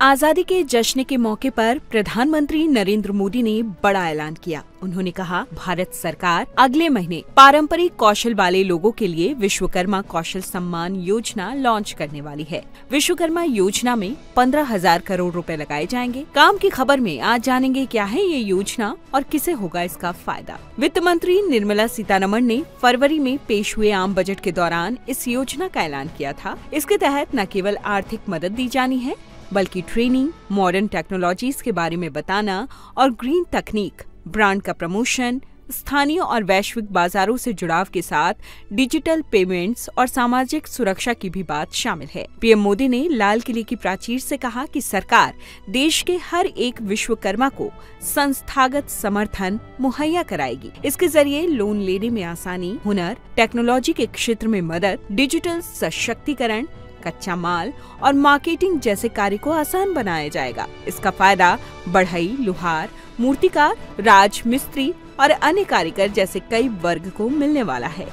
आज़ादी के जश्न के मौके पर प्रधानमंत्री नरेंद्र मोदी ने बड़ा ऐलान किया। उन्होंने कहा, भारत सरकार अगले महीने पारंपरिक कौशल वाले लोगों के लिए विश्वकर्मा कौशल सम्मान योजना लॉन्च करने वाली है। विश्वकर्मा योजना में पंद्रह हज़ार करोड़ रुपए लगाए जाएँगे। काम की खबर में आज जानेंगे क्या है ये योजना और किसे होगा इसका फ़ायदा। वित्त मंत्री निर्मला सीतारमण ने फरवरी में पेश हुए आम बजट के दौरान इस योजना का ऐलान किया था। इसके तहत न केवल आर्थिक मदद दी जानी है बल्कि ट्रेनिंग मॉडर्न टेक्नोलॉजीज़ के बारे में बताना और ग्रीन तकनीक ब्रांड का प्रमोशन स्थानीय और वैश्विक बाजारों से जुड़ाव के साथ डिजिटल पेमेंट्स और सामाजिक सुरक्षा की भी बात शामिल है। पीएम मोदी ने लाल किले की प्राचीर से कहा कि सरकार देश के हर एक विश्वकर्मा को संस्थागत समर्थन मुहैया कराएगी। इसके ज़रिए लोन लेने में आसानी, हुनर टेक्नोलॉजी के क्षेत्र में मदद डिजिटल सशक्तिकरण कच्चा माल और मार्केटिंग जैसे कार्य को आसान बनाया जाएगा। इसका फ़ायदा बढ़ई, लुहार, मूर्तिकार राज मिस्त्री और अन्य कारीगर जैसे कई वर्ग को मिलने वाला है।